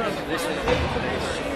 That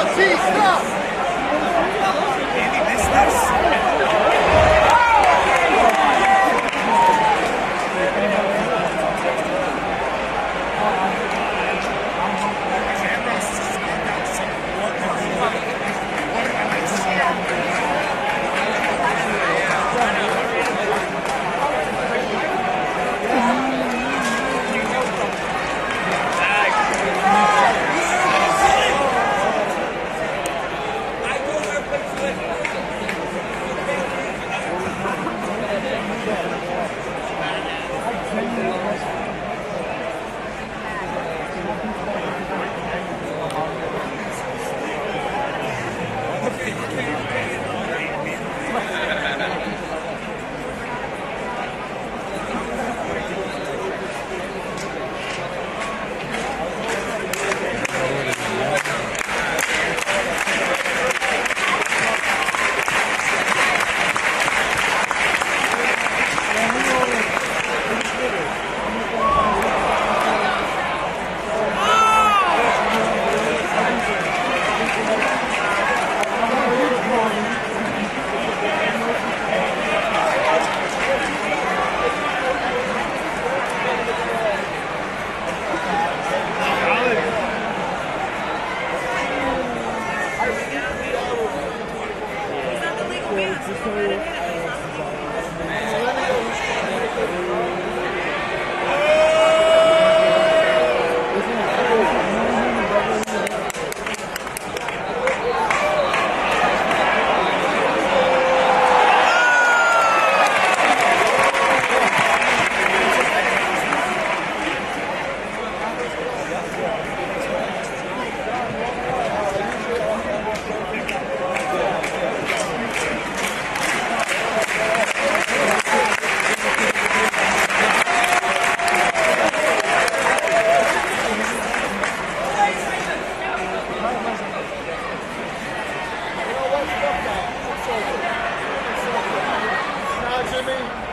Fascista! Ele nestes so Now, Jimmy.